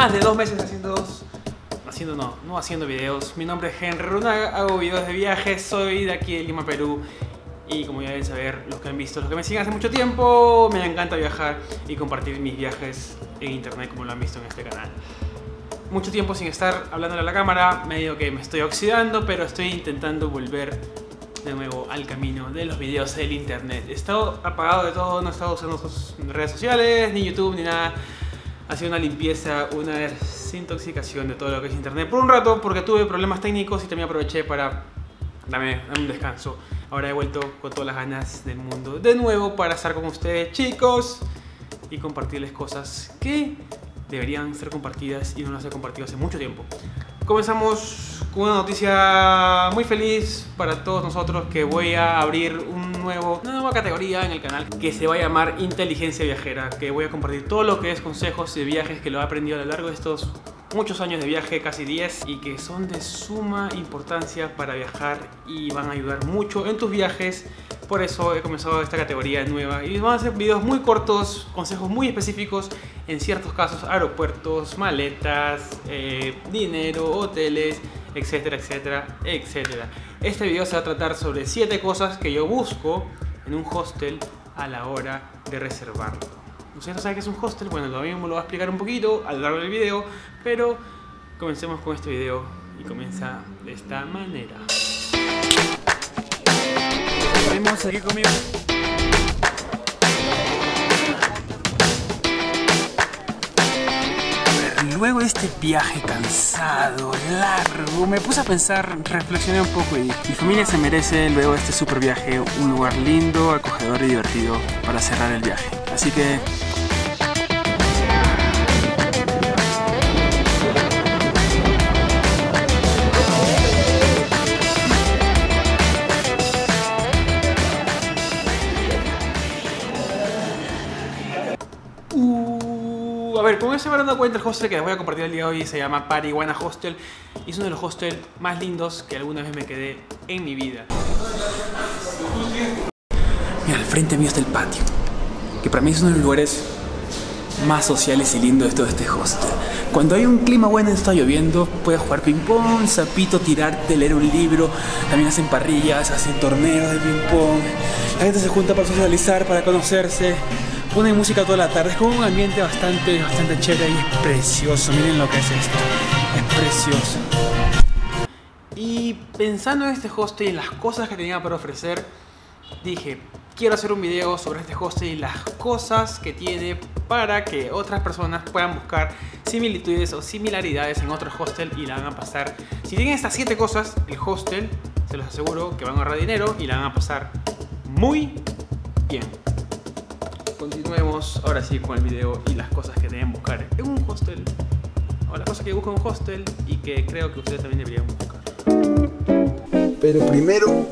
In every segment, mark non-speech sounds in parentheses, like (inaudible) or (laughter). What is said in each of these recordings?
más de dos meses haciendo dos. Haciendo no, no haciendo videos. Mi nombre es Henry Runaga, hago videos de viajes, soy de aquí de Lima, Perú. Y como ya deben saber, los que han visto, los que me siguen hace mucho tiempo, me encanta viajar y compartir mis viajes en internet como lo han visto en este canal. Mucho tiempo sin estar hablándole a la cámara, medio que me estoy oxidando, pero estoy intentando volver de nuevo al camino de los videos del internet. He estado apagado de todo, no he estado usando redes sociales, ni YouTube, ni nada. Ha sido una limpieza, una desintoxicación de todo lo que es internet por un rato porque tuve problemas técnicos y también aproveché para darme un descanso. Ahora he vuelto con todas las ganas del mundo de nuevo para estar con ustedes chicos y compartirles cosas que deberían ser compartidas y no las he compartido hace mucho tiempo. Comenzamos con una noticia muy feliz para todos nosotros que voy a abrir un nuevo, una nueva categoría en el canal que se va a llamar Inteligencia Viajera, que voy a compartir todo lo que es consejos de viajes que lo he aprendido a lo largo de estos muchos años de viaje, casi 10, y que son de suma importancia para viajar y van a ayudar mucho en tus viajes. Por eso he comenzado esta categoría nueva y van a ser videos muy cortos, consejos muy específicos en ciertos casos, aeropuertos, maletas, eh, dinero, hoteles, etcétera, etcétera, etcétera. Este video se va a tratar sobre 7 cosas que yo busco en un hostel a la hora de reservarlo. ¿Ustedes no saben qué es un hostel? Bueno, lo mismo lo voy a explicar un poquito a lo largo del video, pero comencemos con este video y comienza de esta manera. Vamos aquí conmigo. Luego de este viaje cansado, largo, me puse a pensar, reflexioné un poco y mi familia se merece luego de este super viaje un lugar lindo, acogedor y divertido para cerrar el viaje. Así que Uh, a ver, como se habrán dado cuenta, el hostel que les voy a compartir el día de hoy se llama Parihuana Hostel. Y es uno de los hostels más lindos que alguna vez me quedé en mi vida. Mira, al frente mío está el patio, que para mí es uno de los lugares más sociales y lindos de todo este hostel. Cuando hay un clima bueno, está lloviendo, puedes jugar ping-pong, zapito, tirarte, leer un libro. También hacen parrillas, hacen torneos de ping-pong. La gente se junta para socializar, para conocerse. Ponen música toda la tarde. Es como un ambiente bastante, bastante chévere y es precioso. Miren lo que es esto. Es precioso. Y pensando en este hostel y en las cosas que tenía para ofrecer, dije, quiero hacer un video sobre este hostel y las cosas que tiene para que otras personas puedan buscar similitudes o similaridades en otros hostels y la van a pasar. Si tienen estas 7 cosas, el hostel, se los aseguro que van a ahorrar dinero y la van a pasar muy bien. Continuemos ahora sí con el video y las cosas que deben buscar en un hostel. O las cosas que busco en un hostel y que creo que ustedes también deberían buscar. Pero primero,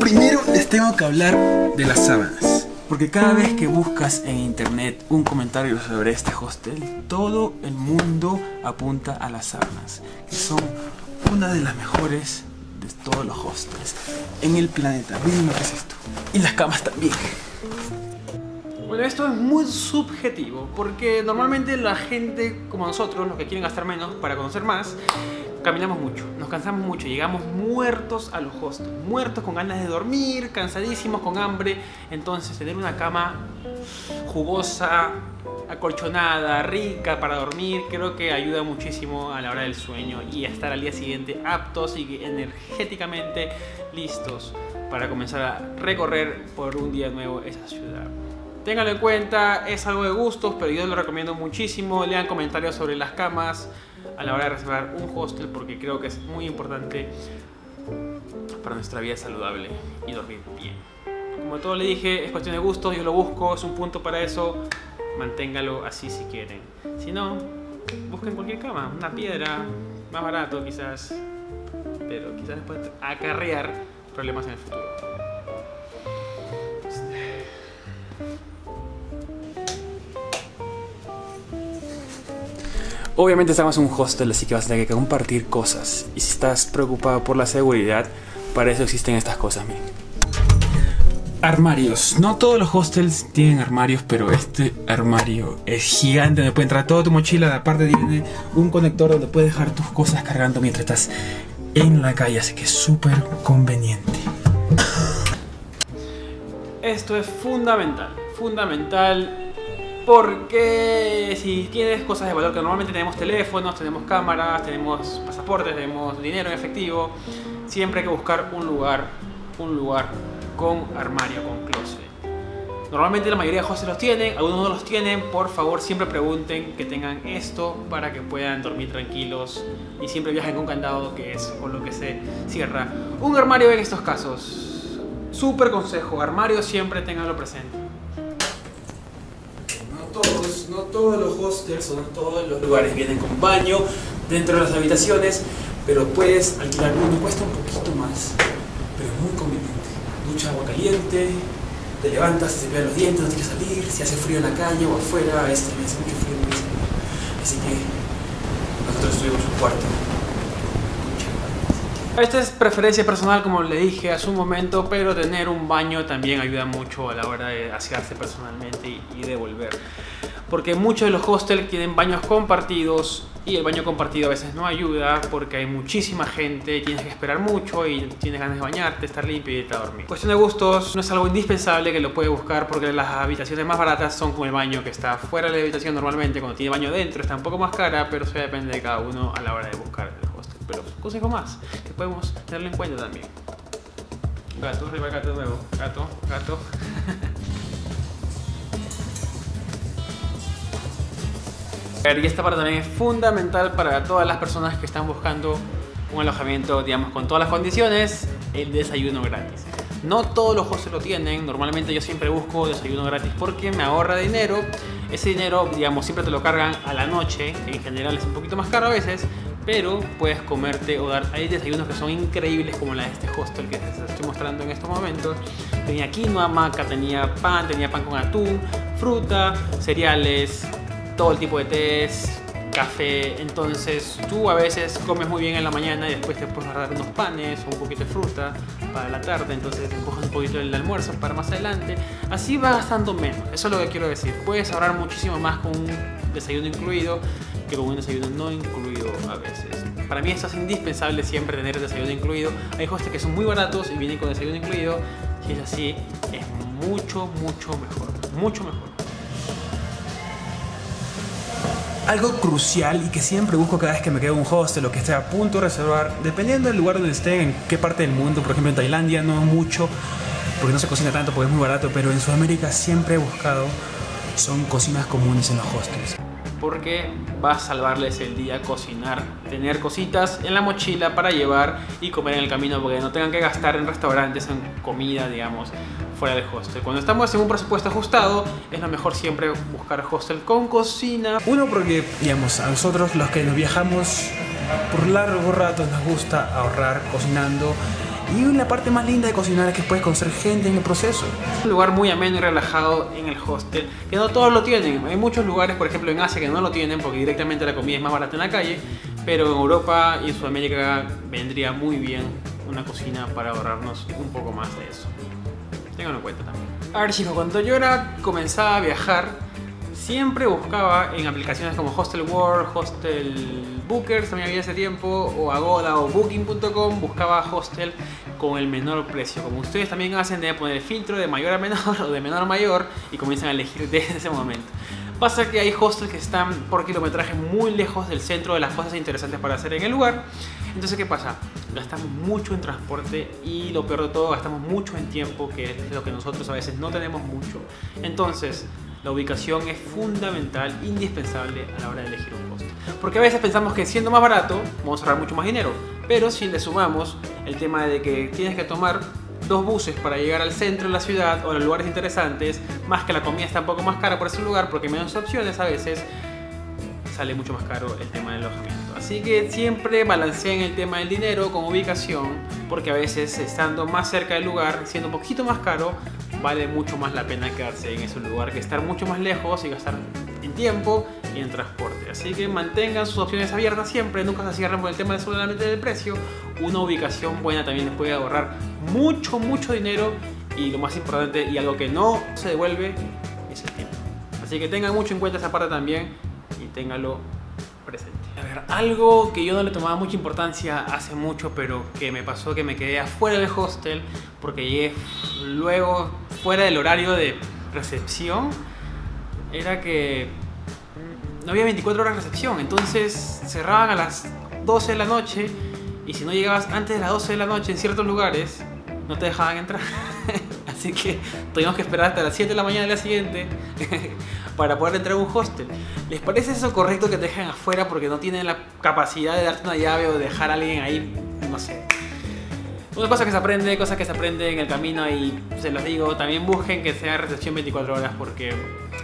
primero les tengo que hablar de las sábanas. Porque cada vez que buscas en internet un comentario sobre este hostel, todo el mundo apunta a las sábanas, que son una de las mejores de todos los hostels en el planeta. Miren lo que es esto. Y las camas también. Bueno, esto es muy subjetivo, porque normalmente la gente como nosotros, los que quieren gastar menos para conocer más, caminamos mucho, nos cansamos mucho, llegamos muertos a los hostels, muertos con ganas de dormir, cansadísimos, con hambre. Entonces, tener una cama jugosa, acolchonada, rica para dormir, creo que ayuda muchísimo a la hora del sueño y a estar al día siguiente aptos y energéticamente listos para comenzar a recorrer por un día nuevo esa ciudad. Ténganlo en cuenta, es algo de gustos, pero yo lo recomiendo muchísimo. Lean comentarios sobre las camas a la hora de reservar un hostel porque creo que es muy importante para nuestra vida saludable y dormir bien. Como todo le dije, es cuestión de gustos, yo lo busco, es un punto para eso. Manténgalo así si quieren. Si no, busquen cualquier cama, una piedra, más barato quizás, pero quizás después acarrear problemas en el futuro. Obviamente estamos en un hostel, así que vas a tener que compartir cosas. Y si estás preocupado por la seguridad, para eso existen estas cosas, miren. Armarios. No todos los hostels tienen armarios, pero este armario es gigante donde puede entrar toda tu mochila. Aparte tiene un conector donde puedes dejar tus cosas cargando mientras estás en la calle, así que es súper conveniente. Esto es fundamental, fundamental porque si tienes cosas de valor que normalmente tenemos teléfonos, tenemos cámaras, tenemos pasaportes, tenemos dinero en efectivo, siempre hay que buscar un lugar, un lugar con armario, con closet. Normalmente la mayoría de hostels los tienen, algunos no los tienen, por favor siempre pregunten que tengan esto para que puedan dormir tranquilos y siempre viajen con candado que es con lo que se cierra. Un armario en estos casos. Súper consejo, armario siempre tenganlo presente. No todos, los hostels o no todos los lugares vienen con baño dentro de las habitaciones, pero puedes alquilar uno, cuesta un poquito más, pero es muy conveniente. Ducha agua caliente, te levantas, te cepillas los dientes, no tienes que salir, si hace frío en la calle o afuera, a veces también hace mucho frío Así que nosotros tuvimos un cuarto. Esta es preferencia personal, como le dije hace un momento, pero tener un baño también ayuda mucho a la hora de asearse personalmente y, y. Porque muchos de los hostels tienen baños compartidos y el baño compartido a veces no ayuda porque hay muchísima gente, tienes que esperar mucho y tienes ganas de bañarte, estar limpio y irte a dormir. Cuestión de gustos, no es algo indispensable que lo puedes buscar porque las habitaciones más baratas son con el baño que está fuera de la habitación normalmente, cuando tiene baño dentro está un poco más cara, pero eso depende de cada uno a la hora de buscar el hostel. Pero consejo más, que podemos tenerlo en cuenta también. Gato, arriba gato nuevo. Gato, gato. (laughs) Y esta parte también es fundamental para todas las personas que están buscando un alojamiento, digamos, con todas las condiciones, el desayuno gratis. No todos los hostels lo tienen, normalmente yo siempre busco desayuno gratis porque me ahorra dinero. Ese dinero, digamos, siempre te lo cargan a la noche, en general es un poquito más caro a veces, pero puedes comerte o dar. Hay desayunos que son increíbles, como la de este hostel que les estoy mostrando en estos momentos. Tenía quinoa, maca, tenía pan, tenía pan con atún, fruta, cereales, todo el tipo de tés, café. Entonces tú a veces comes muy bien en la mañana y después te puedes guardar unos panes o un poquito de fruta para la tarde. Entonces te coges un poquito del almuerzo para más adelante. Así va gastando menos. Eso es lo que quiero decir. Puedes ahorrar muchísimo más con un desayuno incluido que con un desayuno no incluido a veces. Para mí esto es indispensable siempre tener el desayuno incluido. Hay hostels que son muy baratos y vienen con desayuno incluido. Si es así, es mucho, mucho mejor. Mucho mejor. Algo crucial y que siempre busco cada vez que me quedo en un hostel o que esté a punto de reservar, dependiendo del lugar donde esté, en qué parte del mundo, por ejemplo en Tailandia no mucho, porque no se cocina tanto, porque es muy barato, pero en Sudamérica siempre he buscado, son cocinas comunes en los hostels. Porque va a salvarles el día cocinar, tener cositas en la mochila para llevar y comer en el camino, porque no tengan que gastar en restaurantes, en comida, digamos, fuera del hostel. Cuando estamos en un presupuesto ajustado, es lo mejor siempre buscar hostel con cocina. Uno porque, digamos, a nosotros los que nos viajamos por largos ratos nos gusta ahorrar cocinando. Y la parte más linda de cocinar es que puedes conocer gente en el proceso. Un lugar muy ameno y relajado en el hostel, que no todos lo tienen. Hay muchos lugares, por ejemplo en Asia, que no lo tienen porque directamente la comida es más barata en la calle. Pero en Europa y en Sudamérica vendría muy bien una cocina para ahorrarnos un poco más de eso. Ténganlo en cuenta también. A ver chicos, cuando yo era, comenzaba a viajar, siempre buscaba en aplicaciones como Hostel World, Hostel Bookers, también había ese tiempo, o Agoda o Booking.com, buscaba hostel con el menor precio. Como ustedes también hacen, deben poner el filtro de mayor a menor (laughs) o de menor a mayor y comienzan a elegir (laughs) desde ese momento. Pasa que hay hostels que están por kilometraje muy lejos del centro de las cosas interesantes para hacer en el lugar. Entonces, ¿qué pasa? Gastamos mucho en transporte y lo peor de todo, gastamos mucho en tiempo, que es lo que nosotros a veces no tenemos mucho. Entonces, la ubicación es fundamental, indispensable a la hora de elegir un hostel. Porque a veces pensamos que siendo más barato, vamos a ahorrar mucho más dinero. Pero si le sumamos el tema de que tienes que tomar dos buses para llegar al centro de la ciudad o a los lugares interesantes, más que la comida está un poco más cara por ese lugar porque hay menos opciones a veces, sale mucho más caro el tema del alojamiento. Así que siempre balanceen el tema del dinero con ubicación, porque a veces estando más cerca del lugar, siendo un poquito más caro, vale mucho más la pena quedarse en ese lugar que estar mucho más lejos y gastar en tiempo y en transporte. Así que mantengan sus opciones abiertas siempre, nunca se cierren por el tema solamente del precio. Una ubicación buena también les puede ahorrar mucho, mucho dinero Y lo más importante y algo que no se devuelve es el tiempo. Así que tengan mucho en cuenta esa parte también y ténganlo presente. A ver, algo que yo no le tomaba mucha importancia hace mucho, pero que me pasó que me quedé afuera del hostel porque llegué luego fuera del horario de recepción, era que no había 24 horas de recepción, entonces cerraban a las 12 de la noche y si no llegabas antes de las 12 de la noche en ciertos lugares, no te dejaban entrar. (laughs) Así que tuvimos que esperar hasta las 7 de la mañana del día siguiente para poder entrar a un hostel. ¿Les parece eso correcto que te dejen afuera porque no tienen la capacidad de darte una llave o dejar a alguien ahí? No sé. Una cosa que se aprende, cosas que se aprende en el camino y se los digo, también busquen que sea recepción 24 horas porque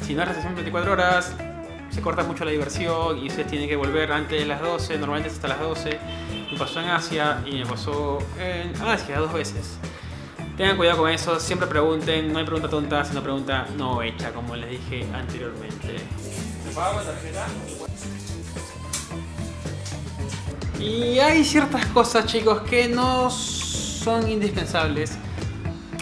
si no es recepción 24 horas se corta mucho la diversión y ustedes tienen que volver antes de las 12, normalmente hasta las 12. Me pasó en Asia y me pasó en Asia dos veces. Tengan cuidado con eso, siempre pregunten, no hay pregunta tonta, sino pregunta no hecha, como les dije anteriormente. Y hay ciertas cosas, chicos, que no son indispensables.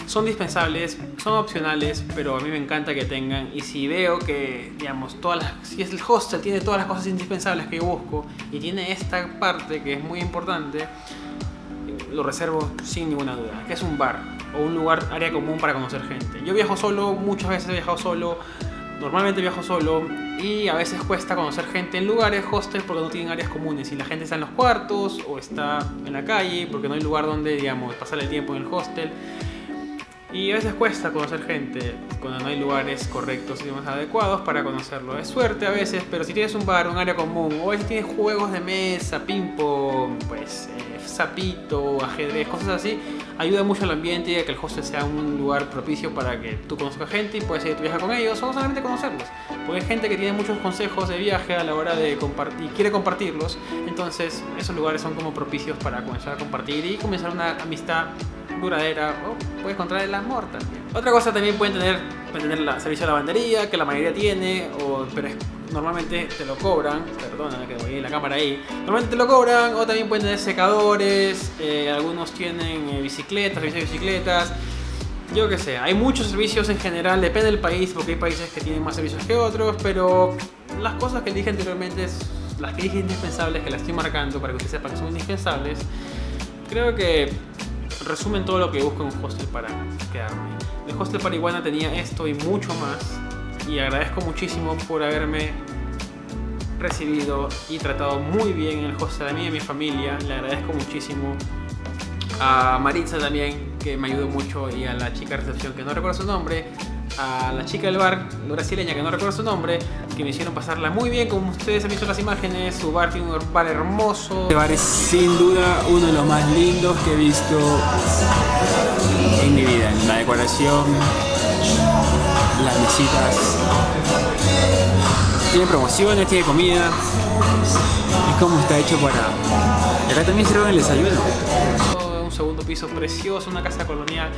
Son dispensables, son opcionales, pero a mí me encanta que tengan. Y si veo que, digamos, todas las, si es el hostel tiene todas las cosas indispensables que busco y tiene esta parte que es muy importante, lo reservo sin ninguna duda, que es un bar o un lugar, área común para conocer gente. Yo viajo solo, muchas veces he viajado solo, normalmente viajo solo y a veces cuesta conocer gente en lugares, hostels, porque no tienen áreas comunes y la gente está en los cuartos o está en la calle porque no hay lugar donde, digamos, pasar el tiempo en el hostel. Y a veces cuesta conocer gente cuando no hay lugares correctos y más adecuados para conocerlo. Es suerte a veces, pero si tienes un bar, un área común, o a tienes juegos de mesa, ping-pong, pues, eh, zapito, ajedrez, cosas así, ayuda mucho al ambiente y a que el hostel sea un lugar propicio para que tú conozcas gente y puedas ir tu viaje con ellos o solamente conocerlos. Porque hay gente que tiene muchos consejos de viaje a la hora de compartir y quiere compartirlos, entonces esos lugares son como propicios para comenzar a compartir y comenzar una amistad duradera o puedes encontrar el amor también. Otra cosa también pueden tener, pueden tener la servicio de lavandería, que la mayoría tiene, o, pero normalmente te lo cobran, perdona que voy a la cámara ahí, normalmente te lo cobran, o también pueden tener secadores, eh, algunos tienen eh, bicicletas, servicios de bicicletas, yo qué sé, hay muchos servicios en general, depende del país, porque hay países que tienen más servicios que otros, pero las cosas que dije anteriormente, las que dije indispensables, que las estoy marcando para que ustedes sepan que son indispensables, creo que resumen todo lo que busco en un hostel para quedarme. El hostel para Iguana tenía esto y mucho más. Y agradezco muchísimo por haberme recibido y tratado muy bien en el hostel a mí y a mi familia. Le agradezco muchísimo a Maritza también, que me ayudó mucho, y a la chica de recepción, que no recuerdo su nombre, a la chica del bar, brasileña, que no recuerdo su nombre, que me hicieron pasarla muy bien, como ustedes han visto las imágenes, su bar tiene un bar hermoso. Este bar es sin duda uno de los más lindos que he visto en mi vida. La decoración, las mesitas, tiene promociones, tiene comida, es como está hecho para... Acá también sirven el desayuno piso precioso, una casa colonial.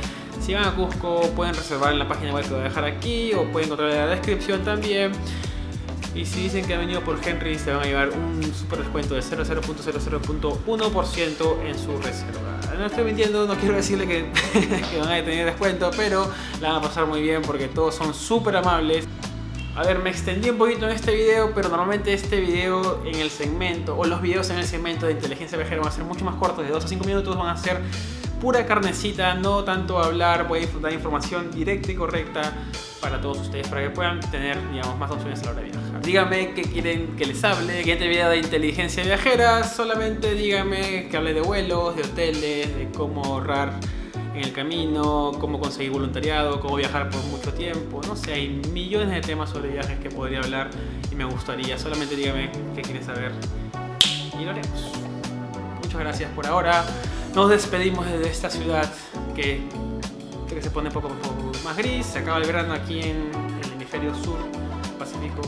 Si van a Cusco pueden reservar en la página web que voy a dejar aquí o pueden encontrar en la descripción también. Y si dicen que han venido por Henry, se van a llevar un super descuento de 00.00.1% en su reserva. No estoy mintiendo, no quiero decirle (laughs) que, van a tener descuento, pero la van a pasar muy bien porque todos son súper amables. A ver, me extendí un poquito en este video, pero normalmente este video en el segmento, o los videos en el segmento de inteligencia viajera van a ser mucho más cortos, de 2 a 5 minutos, van a ser pura carnecita, no tanto hablar, voy a disfrutar información directa y correcta para todos ustedes, para que puedan tener, digamos, más opciones a la hora de viajar. Díganme qué quieren que les hable, que este video de inteligencia viajera, solamente díganme que hable de vuelos, de hoteles, de cómo ahorrar en el camino, cómo conseguir voluntariado, cómo viajar por mucho tiempo. No sé, hay millones de temas sobre viajes que podría hablar y me gustaría. Solamente dígame qué quieres saber y lo haremos. Muchas gracias por ahora. Nos despedimos desde esta ciudad que, que se pone poco poco más gris. Se acaba el verano aquí en el hemisferio sur pacífico.